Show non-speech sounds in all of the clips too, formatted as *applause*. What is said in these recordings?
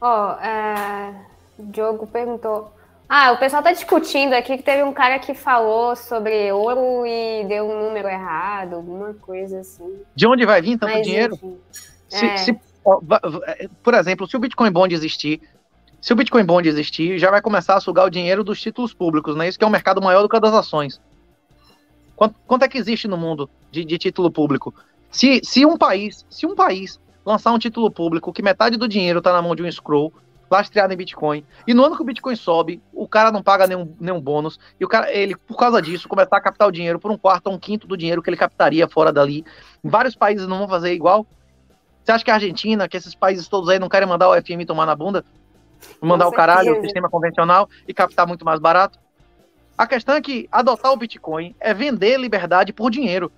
Ó, oh, é... o Diogo perguntou. Ah, o pessoal tá discutindo aqui que teve um cara que falou sobre ouro e deu um número errado, alguma coisa assim. De onde vai vir tanto Mas, dinheiro? Se, é. se, por exemplo, se o Bitcoin Bond existir, se o Bitcoin Bond existir, já vai começar a sugar o dinheiro dos títulos públicos, né? Isso que é um mercado maior do que o das ações. Quanto, quanto é que existe no mundo de, de título público? Se, se um país, se um país lançar um título público que metade do dinheiro está na mão de um scroll lastreado em Bitcoin. E no ano que o Bitcoin sobe, o cara não paga nenhum, nenhum bônus. E o cara, ele, por causa disso, começar a captar o dinheiro por um quarto ou um quinto do dinheiro que ele captaria fora dali. Vários países não vão fazer igual. Você acha que a Argentina, que esses países todos aí não querem mandar o FMI tomar na bunda? Mandar o caralho, o sistema convencional e captar muito mais barato? A questão é que adotar o Bitcoin é vender liberdade por dinheiro.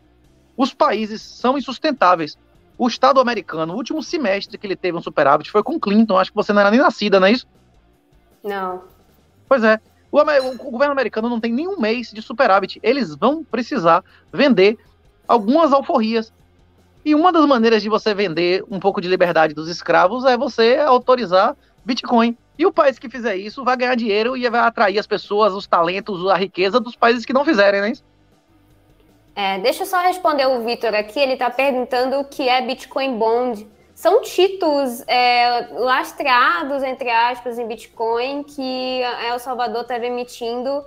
Os países são insustentáveis. O Estado americano, o último semestre que ele teve um superávit foi com Clinton. Acho que você não era nem nascida, não é isso? Não. Pois é. O, o, governo americano não tem nenhum mês de superávit. Eles vão precisar vender algumas alforrias. E uma das maneiras de você vender um pouco de liberdade dos escravos é você autorizar Bitcoin. E o país que fizer isso vai ganhar dinheiro e vai atrair as pessoas, os talentos, a riqueza dos países que não fizerem, não é deixa eu só responder o Vitor aqui. Ele está perguntando o que é Bitcoin Bond. São títulos é, lastreados, entre aspas, em Bitcoin que El Salvador está emitindo.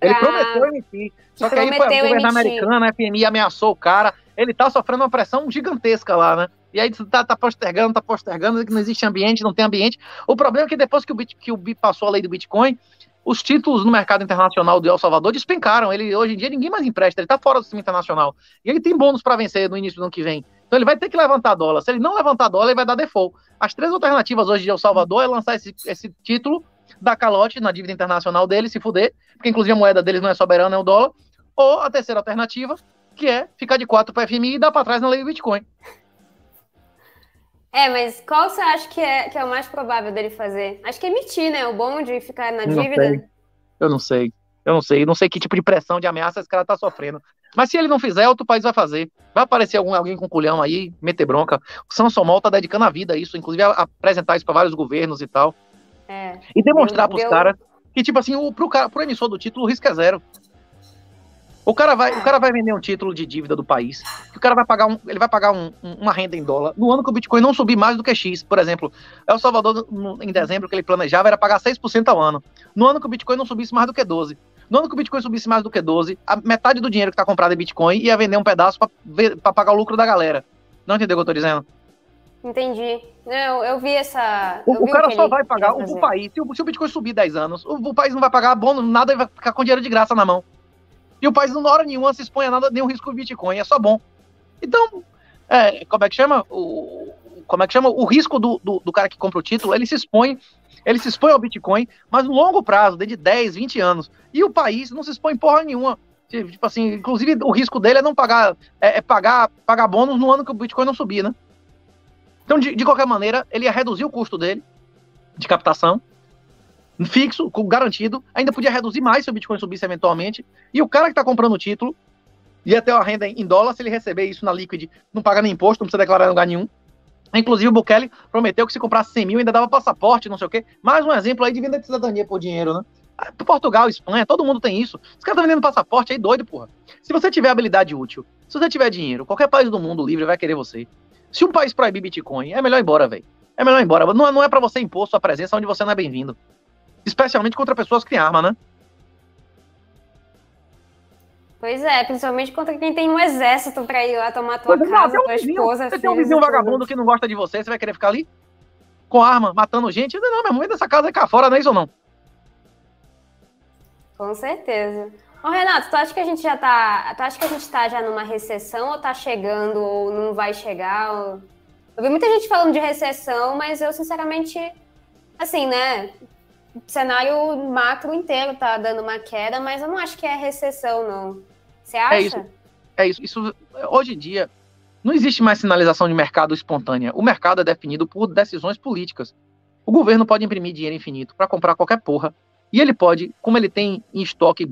Pra... Ele prometeu emitir. Só que, aí o governo emitir. americano, a FMI ameaçou o cara. Ele está sofrendo uma pressão gigantesca lá, né? E aí tá, tá postergando, tá postergando, que não existe ambiente, não tem ambiente. O problema é que depois que o, Bit, que o passou a lei do Bitcoin, os títulos no mercado internacional do El Salvador despencaram. Ele hoje em dia ninguém mais empresta, ele está fora do sistema internacional. E ele tem bônus para vencer no início do ano que vem. Então ele vai ter que levantar dólar. Se ele não levantar dólar, ele vai dar default. As três alternativas hoje de El Salvador é lançar esse, esse título, dar calote na dívida internacional dele, se fuder, porque inclusive a moeda deles não é soberana, é o dólar. Ou a terceira alternativa, que é ficar de quatro para FMI e dar para trás na lei do Bitcoin. É, mas qual você acha que é, que é o mais provável dele fazer? Acho que é emitir, né? O bom de ficar na dívida. Não eu não sei. Eu não sei. Eu não sei que tipo de pressão, de ameaça esse cara tá sofrendo. Mas se ele não fizer, outro país vai fazer. Vai aparecer algum, alguém com culhão aí, meter bronca. O Samsomol tá dedicando a vida a isso, inclusive a, apresentar isso para vários governos e tal. É. E demonstrar para os caras que, tipo assim, o, pro, cara, pro emissor do título, o risco é zero. O cara vai, o cara vai vender um título de dívida do país. O cara vai pagar, um, ele vai pagar um, uma renda em dólar. No ano que o Bitcoin não subir mais do que X, por exemplo, El Salvador, no, em dezembro, que ele planejava era pagar 6% ao ano. No ano que o Bitcoin não subisse mais do que 12%. No ano que o Bitcoin subisse mais do que 12, a metade do dinheiro que está comprado em Bitcoin ia vender um pedaço para pagar o lucro da galera. Não entendeu o que eu tô dizendo? Entendi. Não, eu vi essa. O, o cara só vai pagar o, o país. Se o, se o, Bitcoin subir 10 anos, o, o país não vai pagar bônus, nada e vai ficar com dinheiro de graça na mão. E o país não, na hora nenhuma, se expõe a nada, nenhum risco do Bitcoin, é só bom. Então, é, como é que chama? O, como é que chama? O risco do, do, do, cara que compra o título, ele se expõe, ele se expõe ao Bitcoin, mas no longo prazo, de 10, 20 anos. E o país não se expõe porra nenhuma. Tipo assim, inclusive o risco dele é não pagar, é, é pagar, pagar bônus no ano que o Bitcoin não subir, né? Então, de, de qualquer maneira, ele ia reduzir o custo dele de captação, fixo, garantido, ainda podia reduzir mais se o Bitcoin subisse eventualmente. E o cara que está comprando o título ia ter uma renda em dólar, se ele receber isso na Liquid, não paga nem imposto, não precisa declarar em lugar nenhum. Inclusive, o Bukele prometeu que se comprasse 100 mil ainda dava passaporte, não sei o quê. Mais um exemplo aí de venda de cidadania por dinheiro, né? Ah, Portugal, Espanha, todo mundo tem isso. Os caras estão vendendo passaporte aí doido, porra. Se você tiver habilidade útil, se você tiver dinheiro, qualquer país do mundo livre vai querer você. Se um país proibir Bitcoin, é melhor ir embora, velho. É melhor ir embora. Não, não é para você impor sua presença onde você não é bem-vindo especialmente contra pessoas que têm arma, né? Pois é, principalmente contra quem tem um exército pra ir lá tomar tua casa, tua esposa. Você tem um vizinho vagabundo que não gosta de você, você vai querer ficar ali? Com arma, matando gente? Não, meu irmão, dessa casa é cá fora, não é isso ou não? Com certeza. Ô, Renato, tu acha que a gente já tá. Tu acha que a gente tá já numa recessão ou tá chegando ou não vai chegar? Ou... Eu vi muita gente falando de recessão, mas eu, sinceramente, assim, né? O cenário macro inteiro tá dando uma queda, mas eu não acho que é recessão, não. Você acha? É isso. É isso. isso. Hoje em dia, não existe mais sinalização de mercado espontânea. O mercado é definido por decisões políticas. O governo pode imprimir dinheiro infinito para comprar qualquer porra. E ele pode, como ele tem em estoque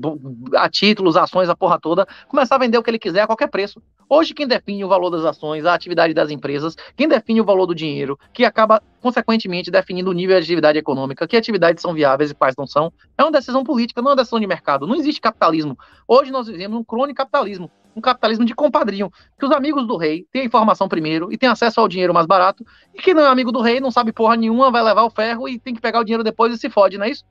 a títulos, ações, a porra toda, começar a vender o que ele quiser a qualquer preço. Hoje, quem define o valor das ações, a atividade das empresas, quem define o valor do dinheiro, que acaba, consequentemente, definindo o nível de atividade econômica, que atividades são viáveis e quais não são, é uma decisão política, não é uma decisão de mercado. Não existe capitalismo. Hoje nós vivemos um crônico capitalismo, um capitalismo de compadrinho, que os amigos do rei têm a informação primeiro e têm acesso ao dinheiro mais barato, e quem não é amigo do rei, não sabe porra nenhuma, vai levar o ferro e tem que pegar o dinheiro depois e se fode, não é isso?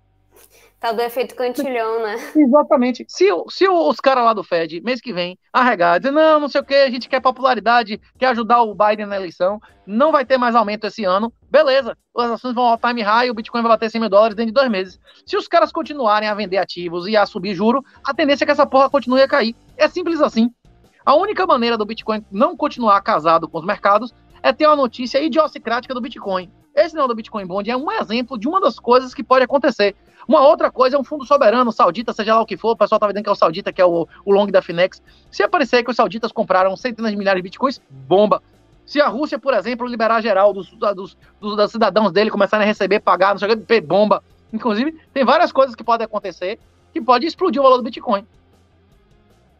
Tal do efeito cantilhão, né? *laughs* Exatamente. Se, se os caras lá do Fed, mês que vem, arregar, dizer, não, não sei o que, a gente quer popularidade, quer ajudar o Biden na eleição, não vai ter mais aumento esse ano, beleza. As ações vão ao time high, o Bitcoin vai bater 100 mil dólares dentro de dois meses. Se os caras continuarem a vender ativos e a subir juro, a tendência é que essa porra continue a cair. É simples assim. A única maneira do Bitcoin não continuar casado com os mercados é ter uma notícia idiosincrática do Bitcoin. Esse não do Bitcoin Bond é um exemplo de uma das coisas que pode acontecer. Uma outra coisa é um fundo soberano, saudita, seja lá o que for, o pessoal tá vendo que é o saudita, que é o, o long da Finex. Se aparecer que os sauditas compraram centenas de milhares de bitcoins, bomba. Se a Rússia, por exemplo, liberar geral dos, dos, dos, dos cidadãos dele começarem a receber, pagar, não sei o que, bomba. Inclusive, tem várias coisas que podem acontecer que pode explodir o valor do Bitcoin.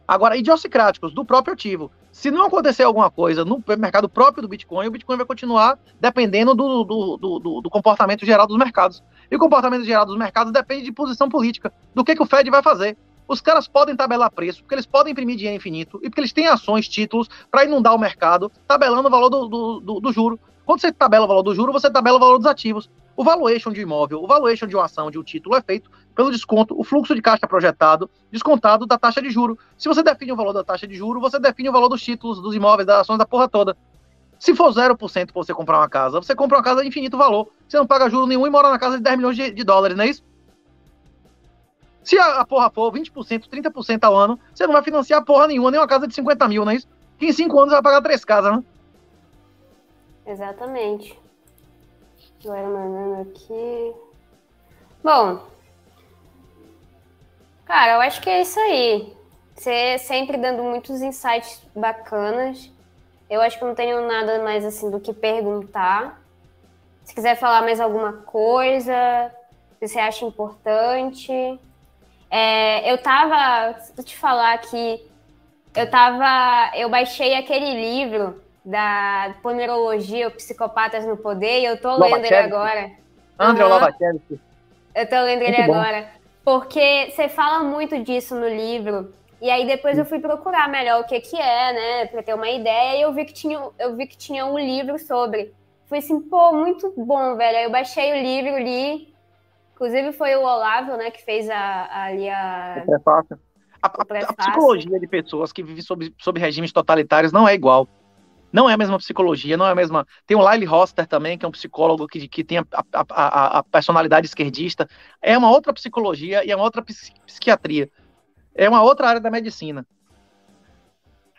Agora, idiosincráticos, do próprio ativo. Se não acontecer alguma coisa no mercado próprio do Bitcoin, o Bitcoin vai continuar dependendo do, do, do, do comportamento geral dos mercados. E o comportamento geral dos mercados depende de posição política, do que, que o Fed vai fazer. Os caras podem tabelar preço, porque eles podem imprimir dinheiro infinito e porque eles têm ações, títulos, para inundar o mercado, tabelando o valor do, do, do, do juro. Quando você tabela o valor do juro, você tabela o valor dos ativos. O valuation de imóvel, o valuation de uma ação, de um título é feito pelo desconto, o fluxo de caixa projetado, descontado da taxa de juro. Se você define o valor da taxa de juro, você define o valor dos títulos, dos imóveis, das ações, da porra toda. Se for 0% para você comprar uma casa, você compra uma casa de infinito valor. Você não paga juro nenhum e mora na casa de 10 milhões de, de dólares, não é isso? Se a, a porra for 20%, 30% ao ano, você não vai financiar porra nenhuma, nem uma casa de 50 mil, não é isso? Que em 5 anos você vai pagar três casas, né? Exatamente. Agora mandando aqui. Bom. Cara, eu acho que é isso aí. Você sempre dando muitos insights bacanas. Eu acho que não tenho nada mais assim do que perguntar. Se quiser falar mais alguma coisa, se você acha importante. É, eu tava. Vou te falar que eu tava. Eu baixei aquele livro da Ponerologia, o Psicopatas no Poder, e eu tô lendo ele agora. André uhum. Lobachevsky. Eu tô lendo ele agora. Porque você fala muito disso no livro. E aí depois eu fui procurar melhor o que que é, né, para ter uma ideia, e eu vi que tinha, eu vi que tinha um livro sobre. Fui assim, pô, muito bom, velho. Aí eu baixei o livro, li. Inclusive foi o Olavo, né, que fez a, ali a. O prefácio. A, a, a, psicologia de pessoas que vivem sob, sob regimes totalitários não é igual. Não é a mesma psicologia, não é a mesma. Tem o Lyle Hoster também, que é um psicólogo que, que tem a, a, a, a personalidade esquerdista. É uma outra psicologia e é uma outra psiquiatria. É uma outra área da medicina.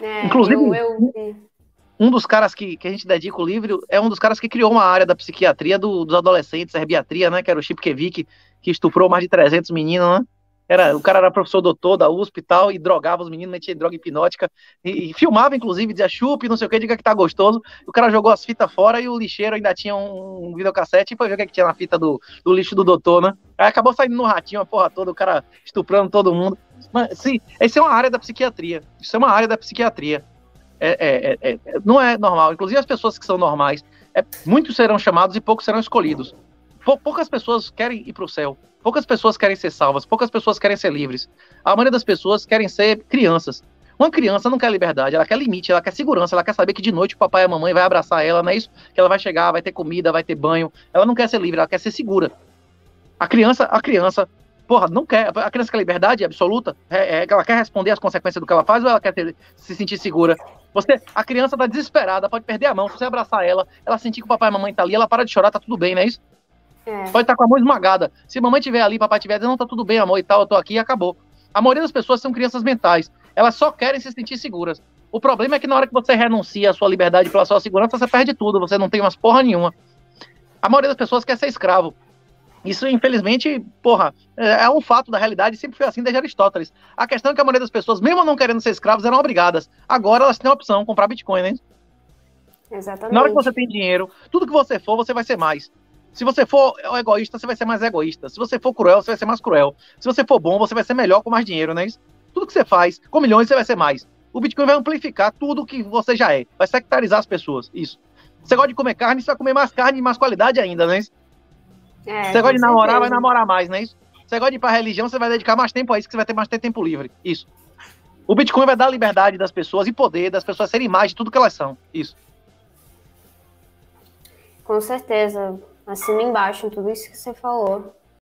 É, Inclusive, eu, eu... um dos caras que, que a gente dedica o livro é um dos caras que criou uma área da psiquiatria do, dos adolescentes, a herbiatria, né? Que era o Chip Kevik, que estuprou mais de 300 meninos, né? Era, o cara era professor doutor da USP e tal, e drogava os meninos, metia droga hipnótica, e, e, filmava, inclusive, dizia chupe, não sei o que, diga que tá gostoso. O cara jogou as fitas fora e o lixeiro ainda tinha um, videocassete e foi ver o que, é que tinha na fita do, do lixo do doutor, né? Aí acabou saindo no ratinho a porra toda, o cara estuprando todo mundo. Mas, sim, essa é uma área da psiquiatria. Isso é uma área da psiquiatria. É, é, é, é não é normal. Inclusive, as pessoas que são normais, é, muitos serão chamados e poucos serão escolhidos. Poucas pessoas querem ir para o céu. Poucas pessoas querem ser salvas, poucas pessoas querem ser livres. A maioria das pessoas querem ser crianças. Uma criança não quer liberdade, ela quer limite, ela quer segurança, ela quer saber que de noite o papai e a mamãe vai abraçar ela, não é isso? Que ela vai chegar, vai ter comida, vai ter banho. Ela não quer ser livre, ela quer ser segura. A criança, a criança, porra, não quer. A criança quer liberdade absoluta. É, é, ela quer responder as consequências do que ela faz ou ela quer ter, se sentir segura? Você, a criança tá desesperada, pode perder a mão. Se você abraçar ela, ela sentir que o papai e a mamãe tá ali, ela para de chorar, tá tudo bem, não é isso? É. Pode estar com a mão esmagada. Se mamãe estiver ali, papai estiver dizendo, não, tá tudo bem, amor, e tal, eu tô aqui e acabou. A maioria das pessoas são crianças mentais. Elas só querem se sentir seguras. O problema é que na hora que você renuncia à sua liberdade pela sua segurança, você perde tudo, você não tem umas porra nenhuma. A maioria das pessoas quer ser escravo. Isso, infelizmente, porra, é, é um fato da realidade, sempre foi assim desde Aristóteles. A questão é que a maioria das pessoas, mesmo não querendo ser escravos, eram obrigadas. Agora elas têm a opção, comprar Bitcoin, né? Exatamente. Na hora que você tem dinheiro, tudo que você for, você vai ser mais. Se você for egoísta, você vai ser mais egoísta. Se você for cruel, você vai ser mais cruel. Se você for bom, você vai ser melhor com mais dinheiro, não é isso? Tudo que você faz, com milhões, você vai ser mais. O Bitcoin vai amplificar tudo que você já é. Vai sectarizar as pessoas. Isso. Você gosta de comer carne, você vai comer mais carne e mais qualidade ainda, não é isso? É, você gosta de namorar, certeza. vai namorar mais, não é isso? Você gosta de ir pra religião, você vai dedicar mais tempo a isso, que você vai ter mais tempo livre. Isso. O Bitcoin vai dar liberdade das pessoas e poder das pessoas serem mais de tudo que elas são. Isso. Com certeza. Assina embaixo em tudo isso que você falou.